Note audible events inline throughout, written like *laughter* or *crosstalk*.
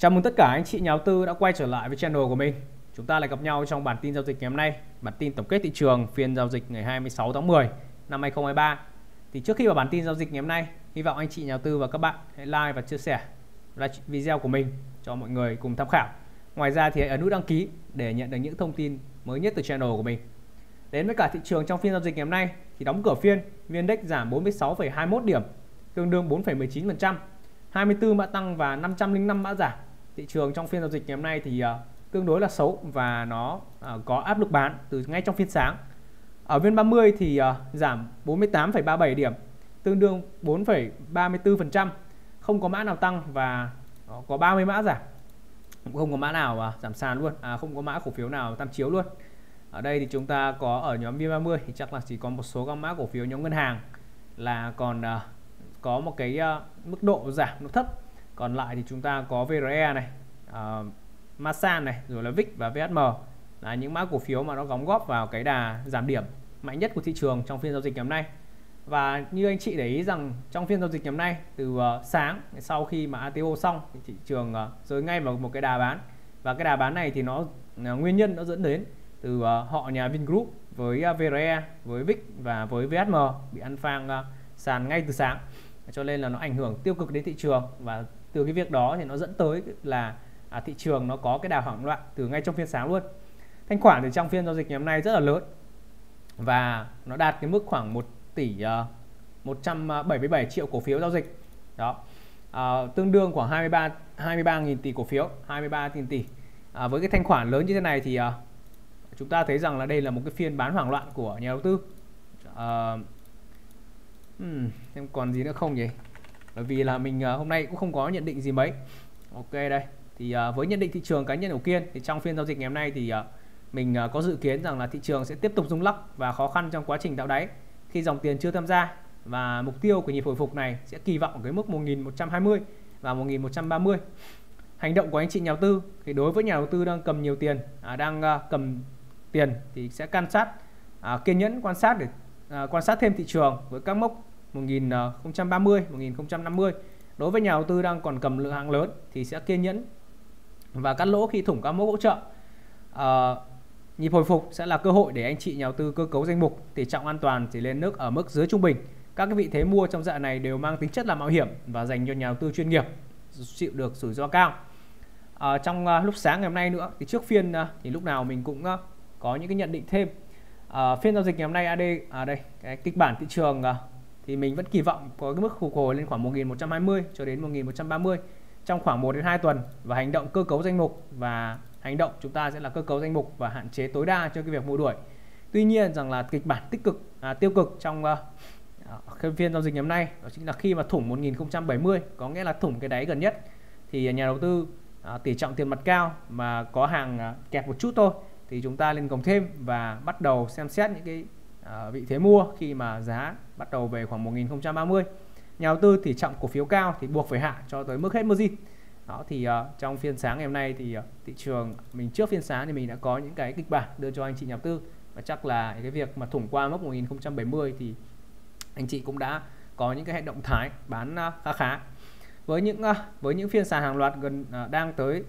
Chào mừng tất cả anh chị nhà đầu tư đã quay trở lại với channel của mình. Chúng ta lại gặp nhau trong bản tin giao dịch ngày hôm nay, bản tin tổng kết thị trường phiên giao dịch ngày 26 tháng 10 năm 2023. Thì trước khi vào bản tin giao dịch ngày hôm nay, hy vọng anh chị nhà đầu tư và các bạn hãy like và chia sẻ video của mình cho mọi người cùng tham khảo. Ngoài ra thì hãy ấn nút đăng ký để nhận được những thông tin mới nhất từ channel của mình. Đến với cả thị trường trong phiên giao dịch ngày hôm nay thì đóng cửa phiên, VN Index giảm 46,21 điểm, tương đương 4,19%. 24 mã tăng và 505 mã giảm thị trường trong phiên giao dịch ngày hôm nay thì uh, tương đối là xấu và nó uh, có áp lực bán từ ngay trong phiên sáng. Ở viên 30 thì uh, giảm 48,37 điểm, tương đương 4,34%, không có mã nào tăng và uh, có 30 mã giảm. Cũng không có mã nào uh, giảm sàn luôn, à, không có mã cổ phiếu nào tăng chiếu luôn. Ở đây thì chúng ta có ở nhóm VN30 thì chắc là chỉ có một số các mã cổ phiếu nhóm ngân hàng là còn uh, có một cái uh, mức độ giảm nó thấp còn lại thì chúng ta có VRE này uh, Masan này rồi là VIX và VHM là những mã cổ phiếu mà nó đóng góp vào cái đà giảm điểm mạnh nhất của thị trường trong phiên giao dịch ngày hôm nay. Và như anh chị để ý rằng trong phiên giao dịch ngày hôm nay từ uh, sáng sau khi mà ATO xong thì thị trường uh, rơi ngay vào một cái đà bán. Và cái đà bán này thì nó uh, nguyên nhân nó dẫn đến từ uh, họ nhà Vingroup với uh, VRE với VIX và với VHM bị ăn phang uh, sàn ngay từ sáng. Cho nên là nó ảnh hưởng tiêu cực đến thị trường và từ cái việc đó thì nó dẫn tới là à, thị trường nó có cái đà hoảng loạn từ ngay trong phiên sáng luôn. Thanh khoản thì trong phiên giao dịch ngày hôm nay rất là lớn và nó đạt cái mức khoảng 1 tỷ ờ, uh, 177 ờ, triệu cổ phiếu giao dịch. Đó. À, tương đương khoảng 23 23 nghìn tỷ cổ phiếu 23 nghìn tỷ. À, với cái thanh khoản lớn như thế này thì uh, chúng ta thấy rằng là đây là một cái phiên bán hoảng loạn của nhà đầu tư. Uh, hmm, em còn gì nữa không nhỉ? Bởi vì là mình à, hôm nay cũng không có nhận định gì mấy. Ok đây. Thì à, với nhận định thị trường cá nhân của Kiên thì trong phiên giao dịch ngày hôm nay thì à, mình có dự kiến rằng là thị trường sẽ tiếp tục rung lắc và khó khăn trong quá trình tạo đáy khi dòng tiền chưa tham gia. Và mục tiêu của nhịp hồi phục này sẽ kỳ vọng ở cái mức 1120 và 1130 hành động của anh chị nhà đầu tư thì đối với nhà đầu tư đang cầm nhiều tiền à, đang à, cầm tiền thì sẽ quan sát à, kiên nhẫn quan sát để à, quan sát thêm thị trường với các mốc 1030, 1050. Đối với nhà đầu tư đang còn cầm lượng hàng lớn thì sẽ kiên nhẫn và cắt lỗ khi thủng các mốc hỗ trợ. À, nhịp hồi phục sẽ là cơ hội để anh chị nhà đầu tư cơ cấu danh mục tỷ trọng an toàn chỉ lên nước ở mức dưới trung bình. Các cái vị thế mua trong dạng này đều mang tính chất là mạo hiểm và dành cho nhà đầu tư chuyên nghiệp chịu được rủi ro cao. À, trong uh, lúc sáng ngày hôm nay nữa thì trước phiên uh, thì lúc nào mình cũng uh, có những cái nhận định thêm. À, phiên giao dịch ngày hôm nay AD à đây cái kịch bản thị trường uh, thì mình vẫn kỳ vọng có cái mức phục hồi lên khoảng 1120 cho đến 1130 trong khoảng 1 đến 2 tuần và hành động cơ cấu danh mục và hành động chúng ta sẽ là cơ cấu danh mục và hạn chế tối đa cho cái việc mua đuổi. Tuy nhiên rằng là kịch bản tích cực à, tiêu cực trong uh, phiên giao dịch ngày hôm nay đó chính là khi mà thủng 1070 có nghĩa là thủng cái đáy gần nhất thì nhà đầu tư à, tỷ trọng tiền mặt cao mà có hàng à, kẹp một chút thôi thì chúng ta lên gồng thêm và bắt đầu xem xét những cái À, vị thế mua khi mà giá bắt đầu về khoảng 1030 nhà đầu tư thì trọng cổ phiếu cao thì buộc phải hạ cho tới mức hết margin. Đó thì uh, trong phiên sáng ngày hôm nay thì uh, thị trường mình trước phiên sáng thì mình đã có những cái kịch bản đưa cho anh chị nhà đầu tư. Và chắc là cái việc mà thủng qua mốc 1070 thì anh chị cũng đã có những cái hệ động thái bán uh, khá khá. Với những uh, với những phiên sàn hàng loạt gần uh, đang tới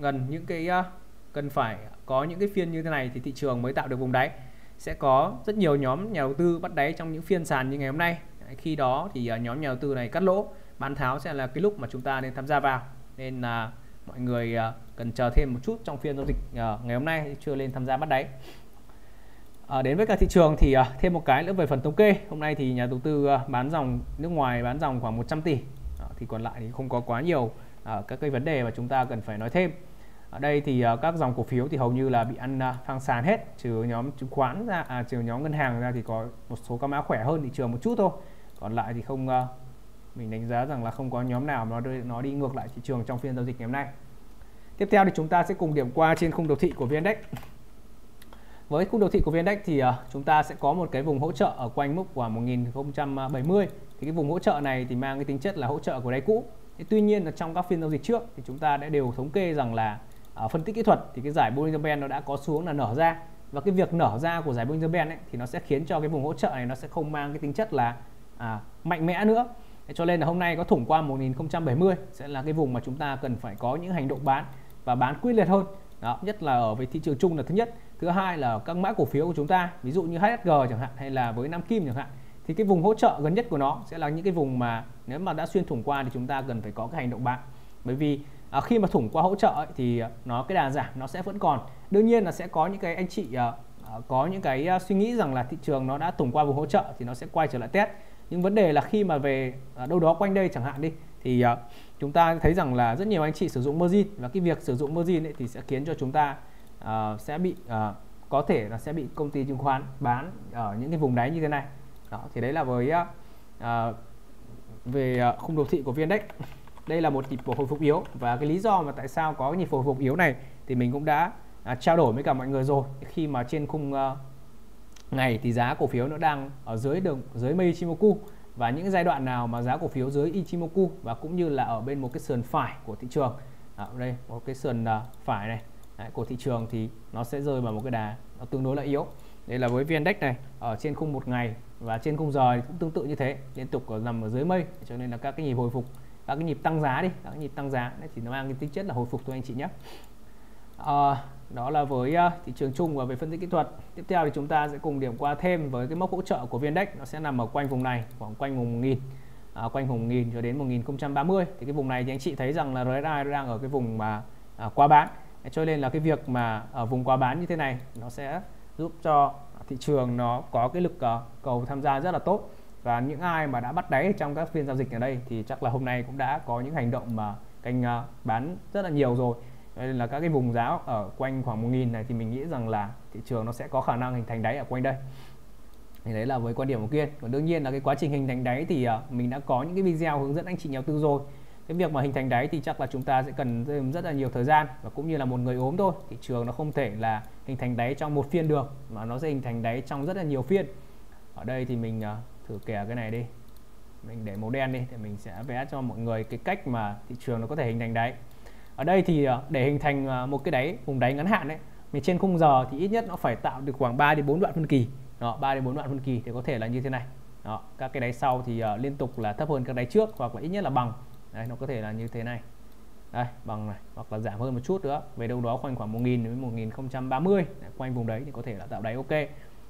gần những cái uh, cần phải có những cái phiên như thế này thì thị trường mới tạo được vùng đáy sẽ có rất nhiều nhóm nhà đầu tư bắt đáy trong những phiên sàn như ngày hôm nay. Khi đó thì à, nhóm nhà đầu tư này cắt lỗ bán tháo sẽ là cái lúc mà chúng ta nên tham gia vào. Nên là mọi người à, cần chờ thêm một chút trong phiên giao dịch à, ngày hôm nay chưa lên tham gia bắt đáy. À, đến với cả thị trường thì thêm một cái nữa về phần thống kê. Hôm nay thì nhà đầu tư bán dòng nước ngoài bán dòng khoảng 100 tỷ. Thì còn lại thì không có quá nhiều các cái vấn đề mà chúng ta cần phải nói thêm ở đây thì uh, các dòng cổ phiếu thì hầu như là bị ăn uh, phang sàn hết. Trừ nhóm chứng khoán ra à, trừ nhóm ngân hàng ra thì có một số các mã khỏe hơn thị trường một chút thôi. Còn lại thì không uh, mình đánh giá rằng là không có nhóm nào nó nó đi ngược lại thị trường trong phiên giao dịch ngày hôm nay. Tiếp theo thì chúng ta sẽ cùng điểm qua trên khung đồ thị của vn index với khung đồ thị của vn index thì uh, chúng ta sẽ có một cái vùng hỗ trợ ở quanh mức của 1070 thì cái vùng hỗ trợ này thì mang cái tính chất là hỗ trợ của đáy cũ. Tuy nhiên là trong các phiên giao dịch trước thì chúng ta đã đều thống kê rằng là à, phân tích kỹ thuật thì cái giải Bollinger Band nó đã có xuống là nở ra. Và cái việc nở ra của giải Bollinger Band ấy, thì nó sẽ khiến cho cái vùng hỗ trợ này nó sẽ không mang cái tính chất là à, mạnh mẽ nữa. Cho nên là hôm nay có thủng qua 1070 sẽ là cái vùng mà chúng ta cần phải có những hành động bán và bán quyết liệt hơn. Đó nhất là ở với thị trường chung là thứ nhất. Thứ hai là các mã cổ phiếu của chúng ta ví dụ như HSG chẳng hạn hay là với Nam Kim chẳng hạn thì cái vùng hỗ trợ gần nhất của nó sẽ là những cái vùng mà nếu mà đã xuyên thủng qua thì chúng ta cần phải có cái hành động bán. Bởi vì à, khi mà thủng qua hỗ trợ ấy, thì à, nó cái đà giảm nó sẽ vẫn còn. Đương nhiên là sẽ có những cái anh chị à, à, có những cái à, suy nghĩ rằng là thị trường nó đã thủng qua vùng hỗ trợ thì nó sẽ quay trở lại test. Nhưng vấn đề là khi mà về à, đâu đó quanh đây chẳng hạn đi thì uh, chúng ta thấy rằng là rất nhiều anh chị sử dụng margin và cái việc sử dụng margin ấy thì sẽ khiến cho chúng ta uh, sẽ bị uh, có thể là sẽ bị công ty chứng khoán bán ở những cái vùng đáy như thế này. Đó thì đấy là với uh, về khung đồ thị của viên index đây là một nhịp hồi phục yếu và cái lý do mà tại sao có nhịp hồi phục yếu này thì mình cũng đã à, trao đổi với cả mọi người rồi. Khi mà trên khung uh, ngày thì giá cổ phiếu nó đang ở dưới đường dưới mây Ichimoku và những giai đoạn nào mà giá cổ phiếu dưới Ichimoku và cũng như là ở bên một cái sườn phải của thị trường. À, đây một cái sườn uh, phải này. Đấy, của thị trường thì nó sẽ rơi vào một cái đà nó tương đối là yếu. Đây là với VN-Index này ở trên khung một ngày và trên khung giờ thì cũng tương tự như thế liên tục nằm ở dưới mây cho nên là các cái nhịp hồi phục các cái nhịp tăng giá đi các cái nhịp tăng giá. Đấy thì nó mang cái tính chất là hồi phục thôi anh chị nhé. À, đó là với uh, thị trường chung và về phân tích kỹ thuật. Tiếp theo thì chúng ta sẽ cùng điểm qua thêm với cái mốc hỗ trợ của viên index nó sẽ nằm ở quanh vùng này khoảng quanh vùng 1000 à, quanh vùng 1000 cho đến 1030 thì cái vùng này thì anh chị thấy rằng là RSI đang ở cái vùng mà à, qua bán. Cho nên là cái việc mà ở vùng qua bán như thế này nó sẽ giúp cho thị trường nó có cái lực uh, cầu tham gia rất là tốt và những ai mà đã bắt đáy trong các phiên giao dịch ở đây thì chắc là hôm nay cũng đã có những hành động mà kênh à, bán rất là nhiều rồi. Nên là các cái vùng giá ở quanh khoảng 1000 này thì mình nghĩ rằng là thị trường nó sẽ có khả năng hình thành đáy ở quanh đây. Thì đấy là với quan điểm của Kiên. Còn đương nhiên là cái quá trình hình thành đáy thì à, mình đã có những cái video hướng dẫn anh chị nhà tư rồi. Cái việc mà hình thành đáy thì chắc là chúng ta sẽ cần thêm rất là nhiều thời gian và cũng như là một người ốm thôi. Thị trường nó không thể là hình thành đáy trong một phiên được mà nó sẽ hình thành đáy trong rất là nhiều phiên. Ở đây thì mình à, thử kẻ cái này đi. Mình để màu đen đi thì mình sẽ vẽ cho mọi người cái cách mà thị trường nó có thể hình thành đáy. Ở đây thì ờ, để hình thành ờ, một cái đáy vùng đáy ngắn hạn đấy mình trên khung giờ thì ít nhất nó phải tạo được khoảng 3 đến 4 đoạn phân kỳ. Đó 3 đến 4 đoạn phân kỳ thì có thể là như thế này. Đó các cái đáy sau thì uh, liên tục là thấp hơn các đáy trước hoặc là ít nhất là bằng. Đấy nó có thể là như thế này. Đây bằng này hoặc là giảm hơn một chút nữa. Về đâu đó quanh khoảng 1000 đến 1030 đấy, quanh vùng đấy thì có thể là tạo đáy ok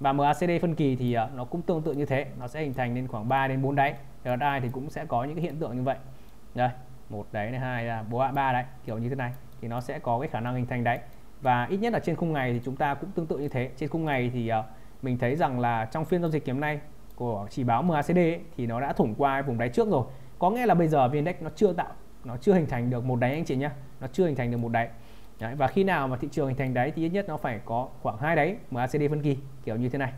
và MACD phân kỳ thì ờ, nó cũng tương tự như thế. Nó sẽ hình thành lên khoảng 3 đến 4 đáy. RSI thì cũng sẽ có những cái hiện tượng như vậy. Đây một đáy này hai là bố à, ba đấy kiểu như thế này. Thì nó sẽ có cái khả năng hình thành đáy. Và ít nhất là trên khung ngày thì chúng ta cũng tương tự như thế. Trên khung ngày thì ờ, mình thấy rằng là trong phiên giao dịch ngày hôm nay của chỉ báo MACD ấy, thì nó đã thủng qua vùng đáy trước rồi. Có nghĩa là bây giờ VN Index nó chưa tạo nó chưa hình thành được một đáy anh chị nhé nó chưa hình thành được một đáy. Đấy, và khi nào mà thị trường hình thành đáy thì ít nhất nó phải có khoảng hai đáy MACD phân kỳ kiểu như thế này.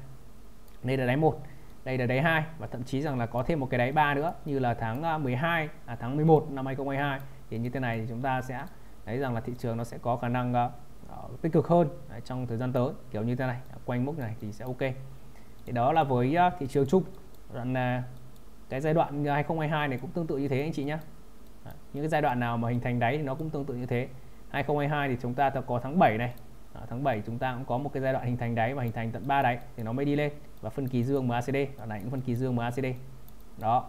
Đây là đáy một đây là đáy 2 và thậm chí rằng là có thêm một cái đáy 3 nữa như là tháng à, 12 à, tháng 11 năm 2022 thì như thế này thì chúng ta sẽ thấy rằng là thị trường nó sẽ có khả năng uh, tích cực hơn đấy, trong thời gian tới kiểu như thế này. Quanh mức này thì sẽ ok. Thì đó là với uh, thị trường chung. Đoạn uh, cái giai đoạn 2022 này cũng tương tự như thế anh chị nhé những cái giai đoạn nào mà hình thành đáy thì nó cũng tương tự như thế. 2022 thì chúng ta có tháng 7 này. À, tháng 7 chúng ta cũng có một cái giai đoạn hình thành đáy và hình thành tận 3 đáy thì nó mới đi lên. Và phân kỳ dương MACD đoạn này cũng phân kỳ dương MACD. Đó.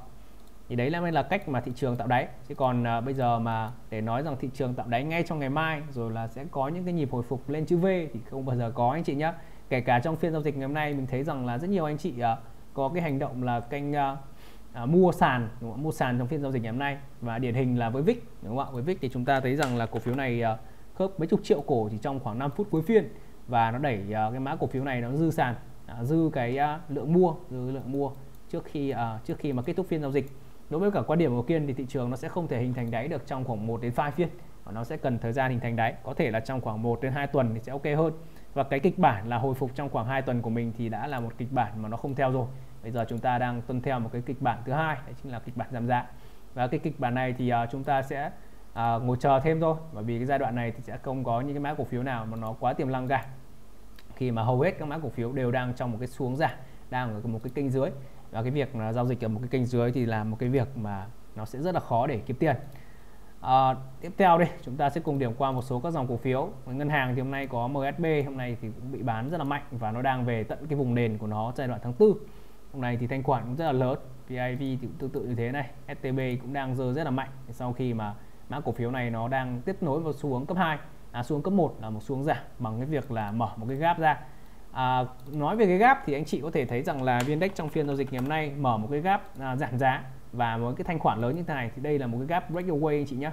Thì đấy là là cách mà thị trường tạo đáy. Chứ còn à, bây giờ mà để nói rằng thị trường tạo đáy ngay trong ngày mai rồi là sẽ có những cái nhịp hồi phục lên chữ V thì không bao giờ có anh chị nhé kể cả trong phiên giao dịch ngày hôm nay mình thấy rằng là rất nhiều anh chị à, có cái hành động là kênh à, à, mua sàn đúng không? mua sàn trong phiên giao dịch ngày hôm nay. Và điển hình là với VIX đúng không ạ? Với VIX thì chúng ta thấy rằng là cổ phiếu này à, khớp mấy chục triệu cổ chỉ trong khoảng 5 phút cuối phiên. Và nó đẩy à, cái mã cổ phiếu này nó dư sàn à, dư cái à, lượng mua dư lượng mua trước khi à, trước khi mà kết thúc phiên giao dịch. Đối với cả quan điểm của kiên thì thị trường nó sẽ không thể hình thành đáy được trong khoảng 1 đến 2 phiên. Và nó sẽ cần thời gian hình thành đáy. Có thể là trong khoảng 1 đến 2 tuần thì sẽ ok hơn. Và cái kịch bản là hồi phục trong khoảng 2 tuần của mình thì đã là một kịch bản mà nó không theo rồi bây giờ chúng ta đang tuân theo một cái kịch bản thứ hai đấy chính là kịch bản giảm giá. Và cái kịch bản này thì uh, chúng ta sẽ uh, ngồi chờ thêm thôi bởi vì cái giai đoạn này thì sẽ không có những cái mã cổ phiếu nào mà nó quá tiềm năng cả. Khi mà hầu hết các mã cổ phiếu đều đang trong một cái xuống giảm đang ở một cái kênh dưới. Và cái việc giao dịch ở một cái kênh dưới thì là một cái việc mà nó sẽ rất là khó để kiếm tiền. À, tiếp theo đây chúng ta sẽ cùng điểm qua một số các dòng cổ phiếu. Ngân hàng thì hôm nay có MSB hôm nay thì cũng bị bán rất là mạnh và nó đang về tận cái vùng nền của nó giai đoạn tháng 4 hôm nay thì thanh khoản cũng rất là lớn PIV thì cũng tương tự như thế này STB cũng đang rơi rất là mạnh. Sau khi mà mã cổ phiếu này nó đang tiếp nối vào xu hướng cấp 2 à, xu hướng cấp 1 là một xu hướng giảm bằng cái việc là mở một cái gap ra. À, nói về cái gap thì anh chị có thể thấy rằng là viên index trong phiên giao dịch ngày hôm nay mở một cái gap à, giảm giá. Và một cái thanh khoản lớn như thế này thì đây là một cái gap breakaway anh chị nhé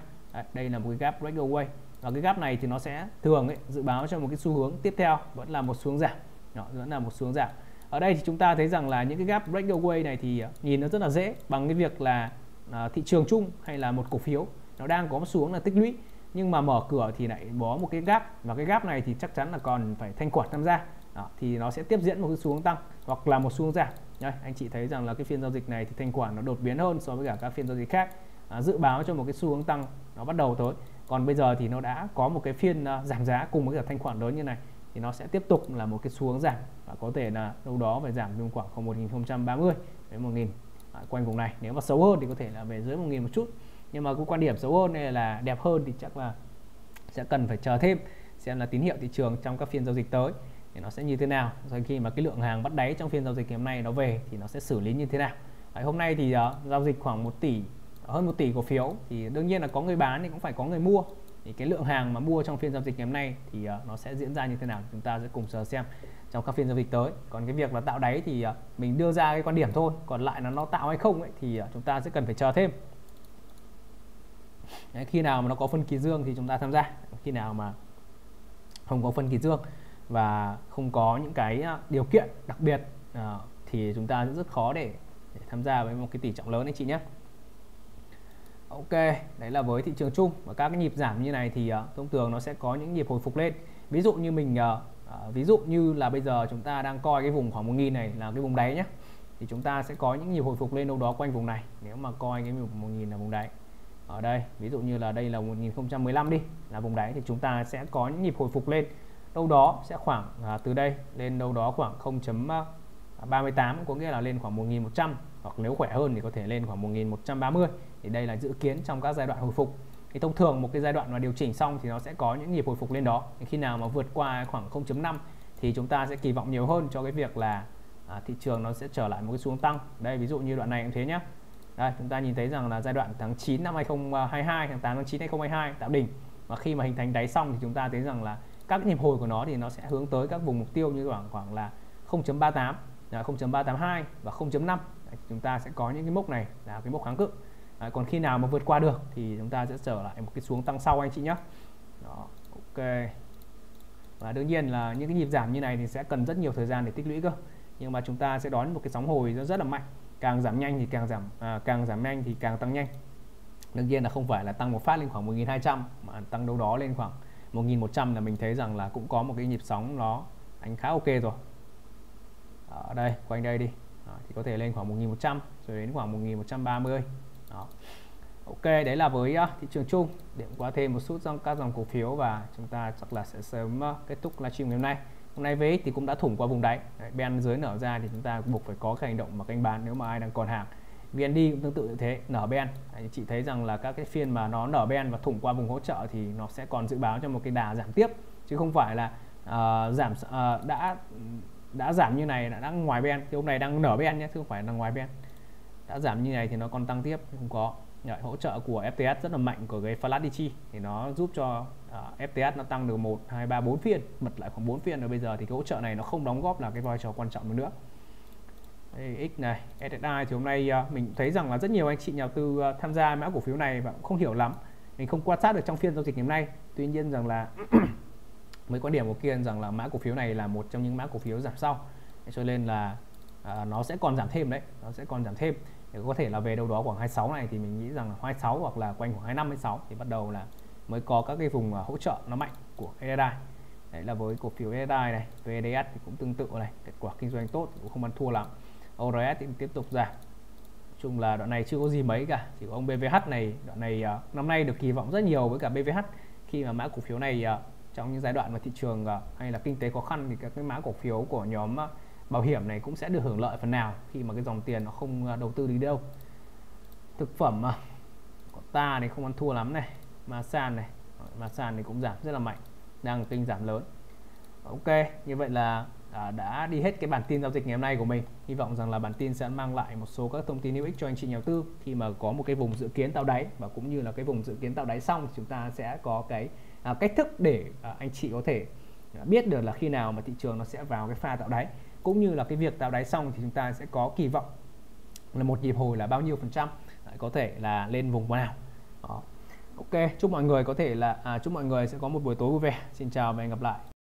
đây là một cái gap breakaway và cái gap này thì nó sẽ thường ấy, dự báo cho một cái xu hướng tiếp theo vẫn là một xu hướng giảm. Đó, vẫn là một xu hướng giảm ở đây thì chúng ta thấy rằng là những cái gap breakaway này thì à, nhìn nó rất là dễ bằng cái việc là à, thị trường chung hay là một cổ phiếu. Nó đang có một xu hướng là tích lũy nhưng mà mở cửa thì lại bó một cái gap. Và cái gap này thì chắc chắn là còn phải thanh khoản tham gia. Đó, thì nó sẽ tiếp diễn một cái xu hướng tăng hoặc là một xu hướng giảm. Đấy, anh chị thấy rằng là cái phiên giao dịch này thì thanh khoản nó đột biến hơn so với cả các phiên giao dịch khác. À, dự báo cho một cái xu hướng tăng nó bắt đầu tới. Còn bây giờ thì nó đã có một cái phiên uh, giảm giá cùng với cả thanh khoản lớn như này thì nó sẽ tiếp tục là một cái xu hướng giảm. Và có thể là đâu đó phải giảm trong khoảng 1030 đến 1000 à, quanh vùng này nếu mà xấu hơn thì có thể là về dưới 1000 một chút. Nhưng mà cái quan điểm xấu hơn này là đẹp hơn thì chắc là sẽ cần phải chờ thêm xem là tín hiệu thị trường trong các phiên giao dịch tới thì nó sẽ như thế nào. Rồi khi mà cái lượng hàng bắt đáy trong phiên giao dịch ngày hôm nay nó về thì nó sẽ xử lý như thế nào. Đấy, hôm nay thì uh, giao dịch khoảng 1 tỷ hơn 1 tỷ cổ phiếu thì đương nhiên là có người bán thì cũng phải có người mua thì cái lượng hàng mà mua trong phiên giao dịch ngày hôm nay thì uh, nó sẽ diễn ra như thế nào chúng ta sẽ cùng chờ xem trong các phiên giao dịch tới. Còn cái việc là tạo đáy thì uh, mình đưa ra cái quan điểm thôi còn lại là nó tạo hay không ấy thì uh, chúng ta sẽ cần phải chờ thêm. Đấy, khi nào mà nó có phân kỳ dương thì chúng ta tham gia. Khi nào mà không có phân kỳ dương và không có những cái điều kiện đặc biệt uh, thì chúng ta rất khó để, để tham gia với một cái tỷ trọng lớn anh chị nhé. Ok, đấy là với thị trường chung và các cái nhịp giảm như này thì uh, thông thường nó sẽ có những nhịp hồi phục lên. Ví dụ như mình uh, uh, ví dụ như là bây giờ chúng ta đang coi cái vùng khoảng 1000 này là cái vùng đáy nhé. Thì chúng ta sẽ có những nhịp hồi phục lên đâu đó quanh vùng này nếu mà coi cái vùng 1000 là vùng đáy. Ở đây, ví dụ như là đây là 1015 đi, là vùng đáy thì chúng ta sẽ có những nhịp hồi phục lên đâu đó sẽ khoảng uh, từ đây lên đâu đó khoảng 0.38 có nghĩa là lên khoảng 1100 hoặc nếu khỏe hơn thì có thể lên khoảng 1130 thì đây là dự kiến trong các giai đoạn hồi phục. Thì thông thường một cái giai đoạn mà điều chỉnh xong thì nó sẽ có những nhịp hồi phục lên đó. Khi nào mà vượt qua khoảng 0.5 thì chúng ta sẽ kỳ vọng nhiều hơn cho cái việc là à, thị trường nó sẽ trở lại một cái xu hướng tăng. Đây ví dụ như đoạn này cũng thế nhé đây chúng ta nhìn thấy rằng là giai đoạn tháng 9 năm 2022 tháng 8 tháng 9 2022 tạo đỉnh. Và khi mà hình thành đáy xong thì chúng ta thấy rằng là các nhịp hồi của nó thì nó sẽ hướng tới các vùng mục tiêu như khoảng khoảng là 0.38 0.382 và 0.5 chúng ta sẽ có những cái mốc này là cái mốc kháng cự. Đấy, còn khi nào mà vượt qua được thì chúng ta sẽ trở lại một cái xuống tăng sau anh chị nhé đó ok. Và đương nhiên là những cái nhịp giảm như này thì sẽ cần rất nhiều thời gian để tích lũy cơ. Nhưng mà chúng ta sẽ đón một cái sóng hồi rất, rất là mạnh. Càng giảm nhanh thì càng giảm à, càng giảm nhanh thì càng tăng nhanh. Đương nhiên là không phải là tăng một phát lên khoảng 1.200 mà tăng đâu đó lên khoảng 1.100 là mình thấy rằng là cũng có một cái nhịp sóng nó anh khá ok rồi ở đây quanh đây đi. Đó, thì có thể lên khoảng 1.100 rồi đến khoảng 1130 đó. Ok đấy là với uh, thị trường chung. Điểm qua thêm một chút trong các dòng cổ phiếu và chúng ta chắc là sẽ sớm uh, kết thúc livestream ngày hôm nay. Hôm nay VX thì cũng đã thủng qua vùng đáy. Đấy, ben dưới nở ra thì chúng ta buộc phải có cái hành động mà canh bán nếu mà ai đang còn hàng. VND cũng tương tự như thế nở ben đấy, chị thấy rằng là các cái phiên mà nó nở ben và thủng qua vùng hỗ trợ thì nó sẽ còn dự báo cho một cái đà giảm tiếp. Chứ không phải là uh, giảm uh, đã đã giảm như này đã đang ngoài ben thì hôm nay đang nở ben nhé chứ không phải là ngoài ben đã giảm như này thì nó còn tăng tiếp không có. Đấy, hỗ trợ của FTS rất là mạnh của cái Falastichi thì nó giúp cho à, uh, FTS nó tăng được 1, 2, 3, 4 phiên bật lại khoảng 4 phiên. Rồi bây giờ thì cái hỗ trợ này nó không đóng góp là cái vai trò quan trọng nữa. Đây, X này SSI thì hôm nay uh, mình thấy rằng là rất nhiều anh chị nhà đầu tư uh, tham gia mã cổ phiếu này và cũng không hiểu lắm. Mình không quan sát được trong phiên giao dịch ngày hôm nay. Tuy nhiên rằng là *clears throat* mấy quan điểm của Kiên rằng là mã cổ phiếu này là một trong những mã cổ phiếu giảm sau. Cho nên là à, nó sẽ còn giảm thêm đấy nó sẽ còn giảm thêm. Thì có thể là về đâu đó khoảng 26 này thì mình nghĩ rằng là 26 hoặc là quanh khoảng 25 26 thì bắt đầu là mới có các cái vùng à, hỗ trợ nó mạnh của SSI đấy là với cổ phiếu SSI này VDS thì cũng tương tự này kết quả kinh doanh tốt cũng không ăn thua lắm. ORS thì tiếp tục giảm. Chung là đoạn này chưa có gì mấy cả chỉ có ông BVH này đoạn này uh, năm nay được kỳ vọng rất nhiều với cả BVH khi mà mã cổ phiếu này uh, trong những giai đoạn mà thị trường ờ, hay là kinh tế khó khăn thì các cái mã cổ phiếu của nhóm ờ, bảo hiểm này cũng sẽ được hưởng lợi phần nào khi mà cái dòng tiền nó không ờ, đầu tư đi đâu. Thực phẩm mà của ta này không ăn thua lắm này mà sàn này mà sàn này cũng giảm rất là mạnh đang kinh giảm lớn. Ok như vậy là à, đã đi hết cái bản tin giao dịch ngày hôm nay của mình. Hy vọng rằng là bản tin sẽ mang lại một số các thông tin hữu ích cho anh chị nhà đầu tư khi mà có một cái vùng dự kiến tạo đáy và cũng như là cái vùng dự kiến tạo đáy xong chúng ta sẽ có cái à, cách thức để à, anh chị có thể à, biết được là khi nào mà thị trường nó sẽ vào cái pha tạo đáy. Cũng như là cái việc tạo đáy xong thì chúng ta sẽ có kỳ vọng là một nhịp hồi là bao nhiêu phần trăm à, có thể là lên vùng nào. Đó. ok chúc mọi người có thể là à, chúc mọi người sẽ có một buổi tối vui vẻ. Xin chào và hẹn gặp lại.